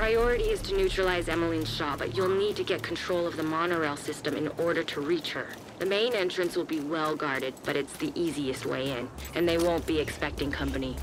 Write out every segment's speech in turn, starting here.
Priority is to neutralize Emmeline Shaw, but you'll need to get control of the monorail system in order to reach her. The main entrance will be well guarded, but it's the easiest way in, and they won't be expecting company.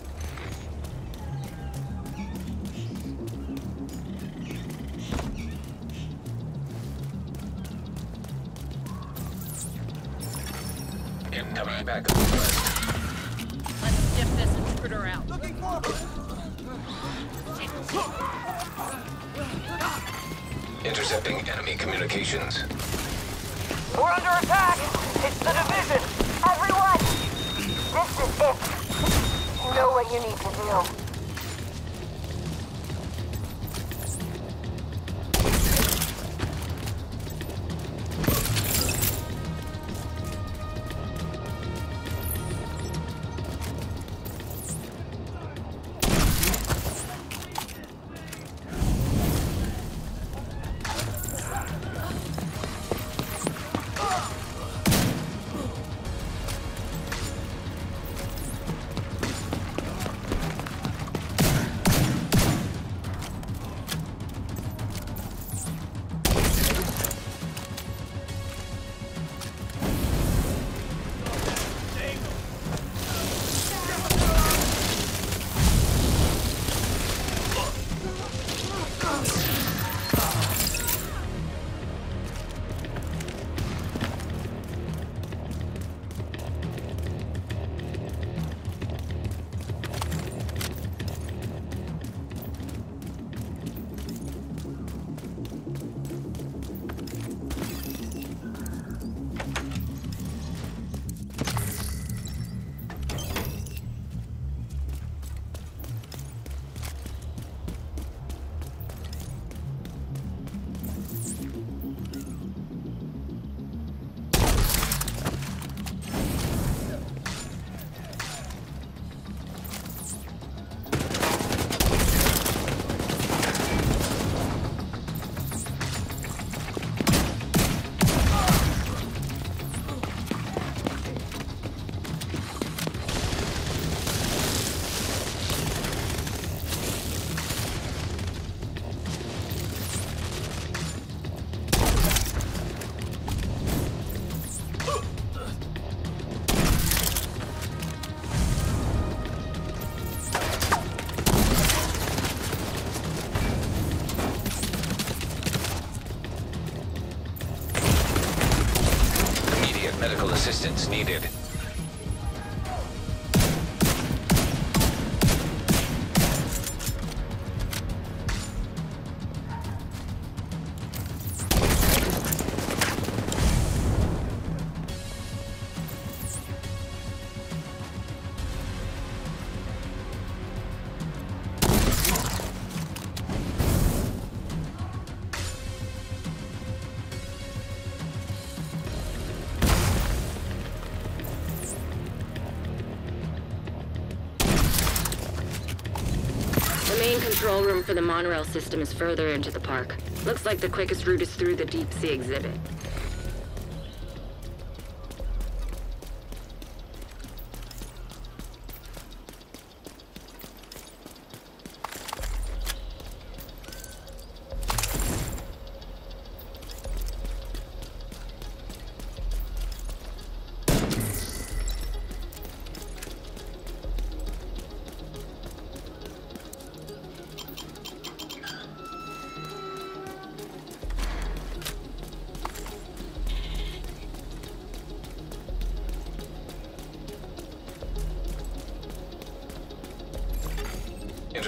Control room for the monorail system is further into the park. Looks like the quickest route is through the deep sea exhibit.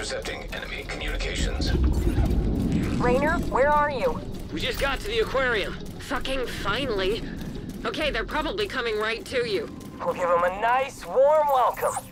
Intercepting enemy communications. Rainer, where are you? We just got to the aquarium. Fucking finally. Okay, they're probably coming right to you. We'll give them a nice, warm welcome.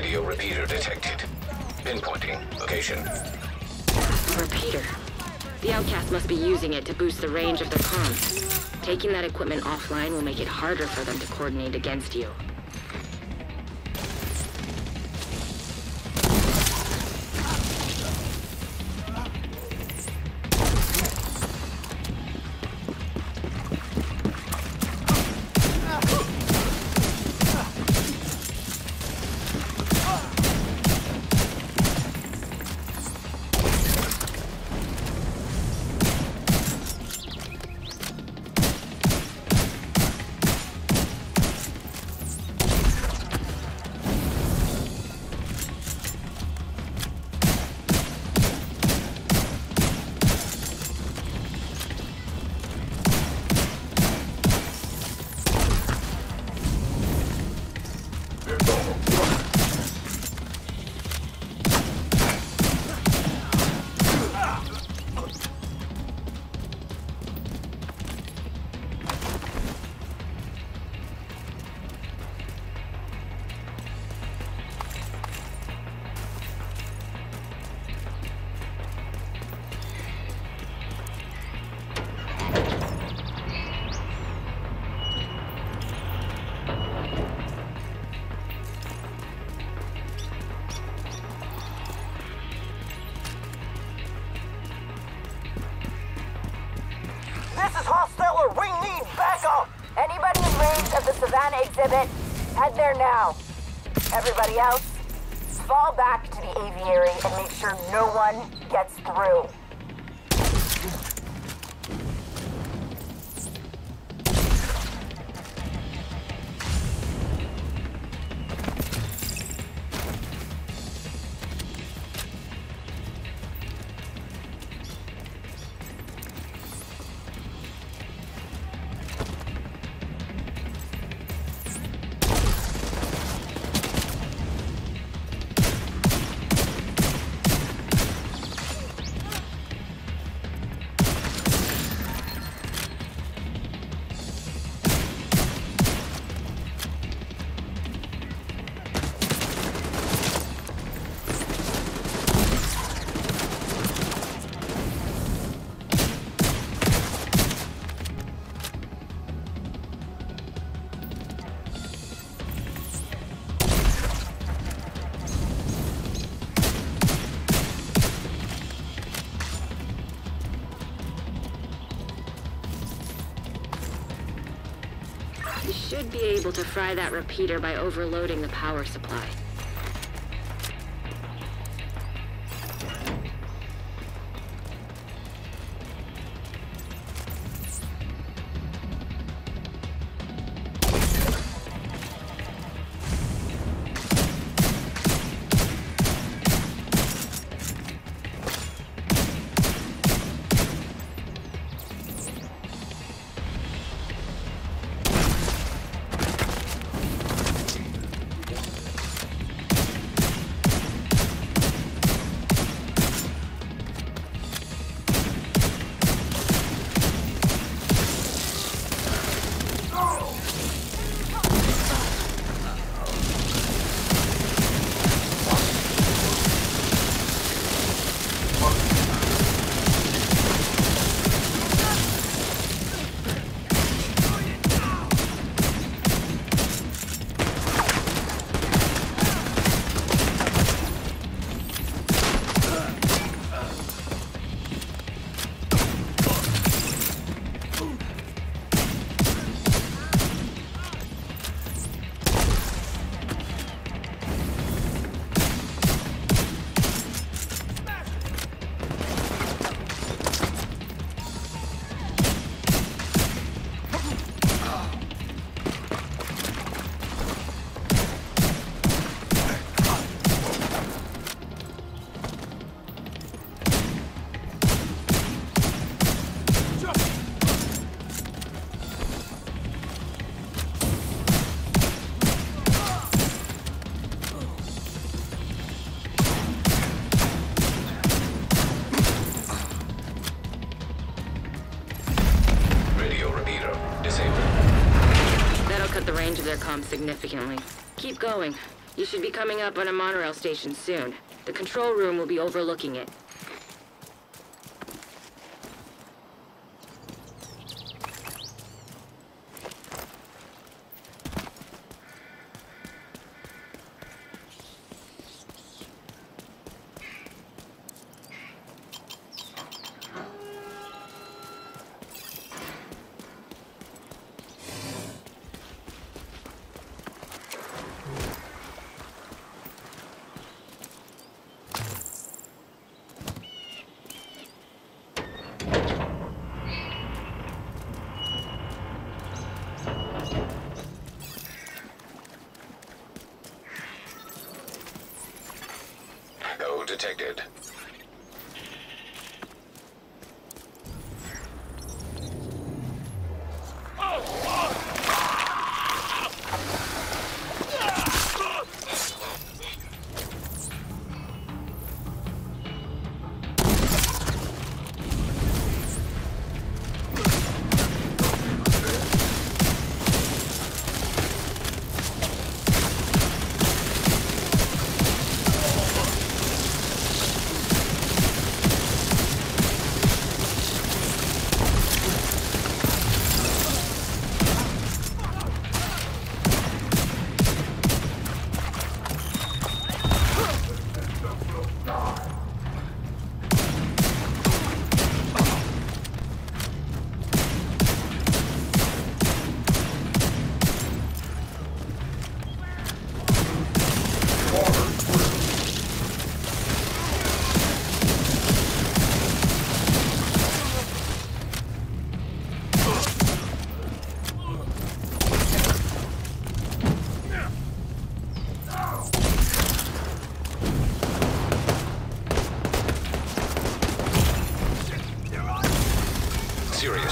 Radio repeater detected. Pinpointing location. Repeater. The outcast must be using it to boost the range of their comms. Taking that equipment offline will make it harder for them to coordinate against you. Everybody else, fall back to the aviary and make sure no one gets through. Able to fry that repeater by overloading the power supply. Significantly. Keep going. You should be coming up on a monorail station soon. The control room will be overlooking it.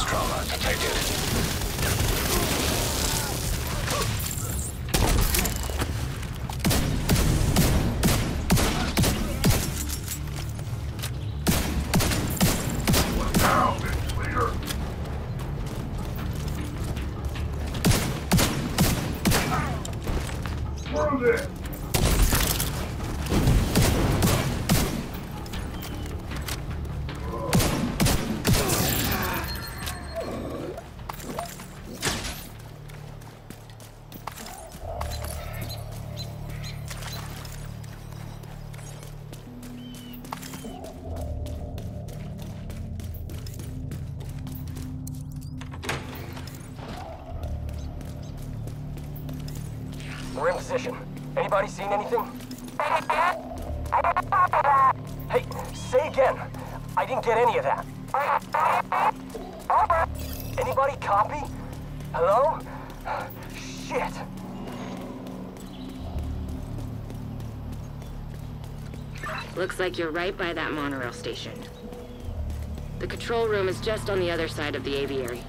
Trauma detected. Anything? Hey, say again. I didn't get any of that. Anybody copy? Hello? Shit. Looks like you're right by that monorail station. The control room is just on the other side of the aviary.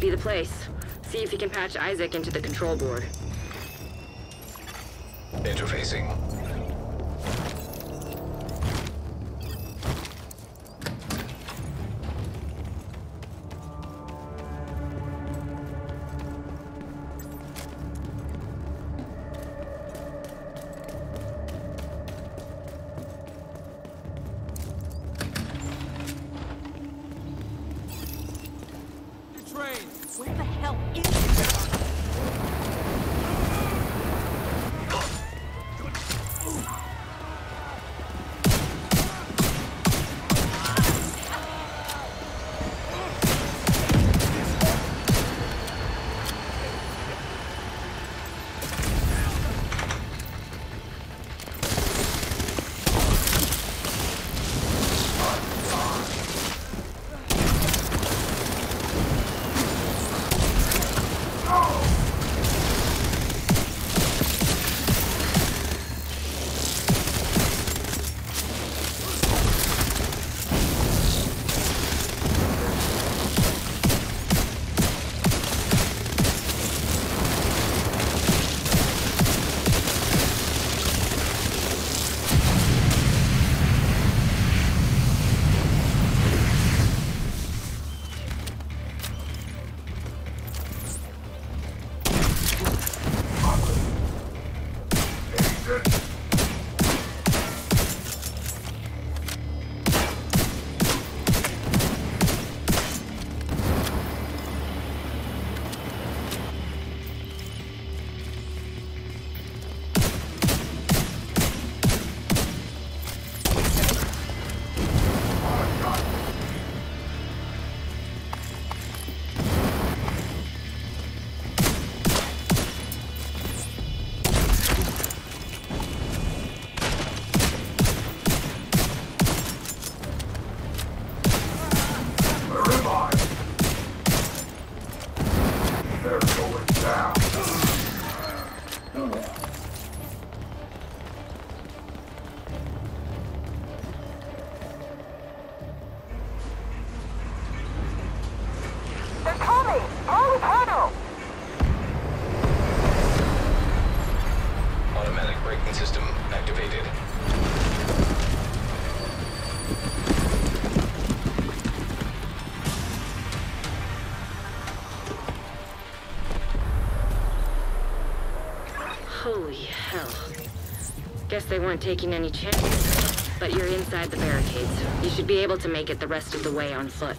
Be the place. See if you can patch ISAC into the control board. Guess they weren't taking any chances. But you're inside the barricades. You should be able to make it the rest of the way on foot.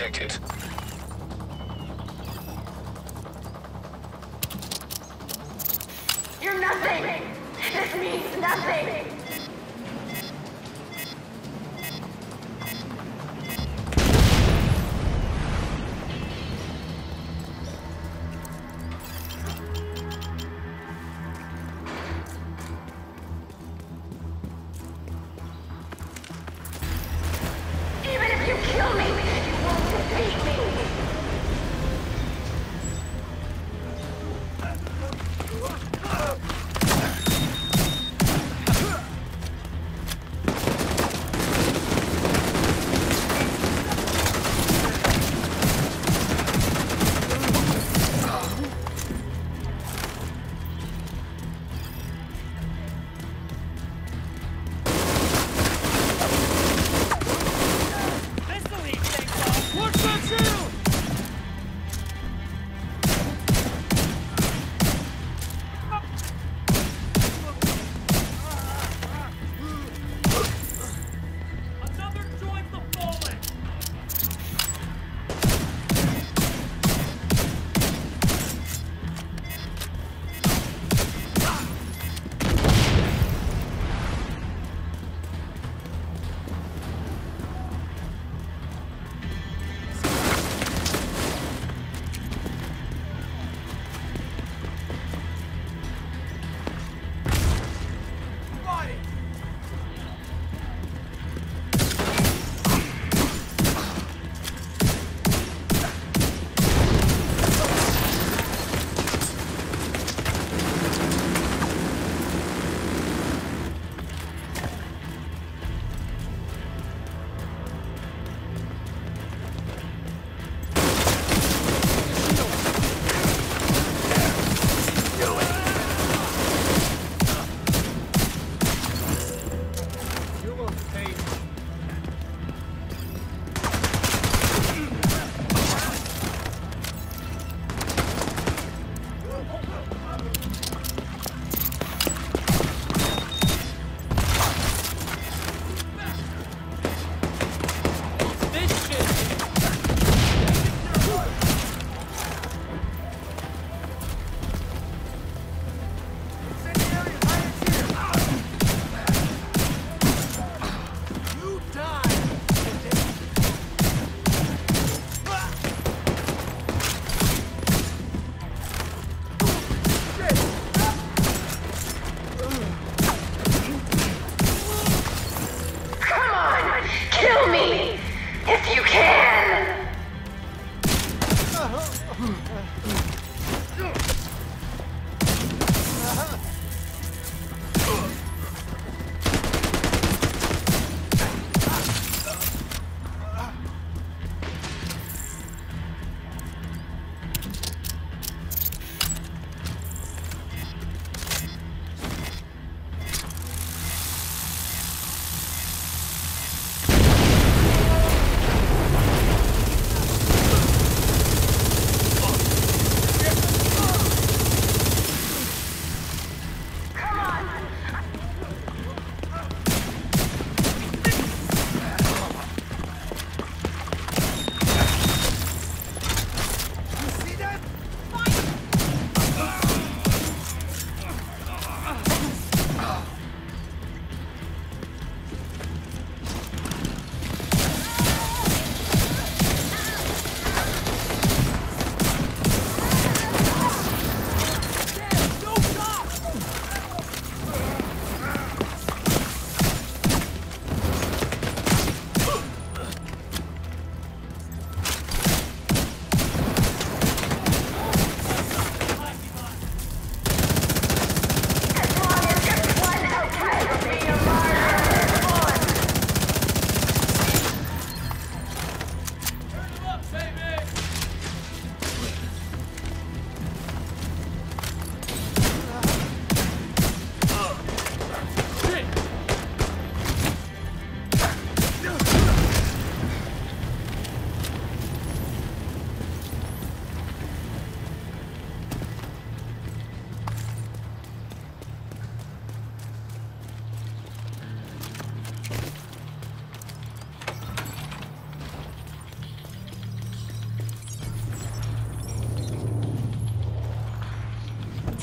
Detected.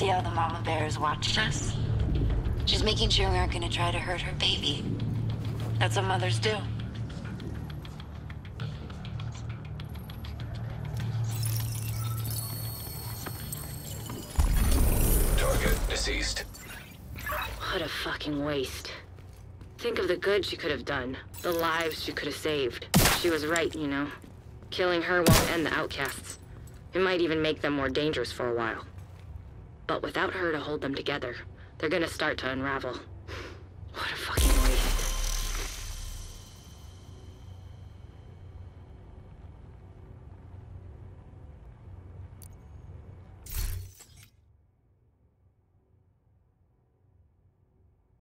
See how the mama bears watched us? She's making sure we aren't gonna try to hurt her baby. That's what mothers do. Target deceased. What a fucking waste. Think of the good she could have done, the lives she could have saved. She was right, you know. Killing her won't end the outcasts. It might even make them more dangerous for a while. But without her to hold them together, they're gonna start to unravel. What a fucking